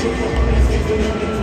Super,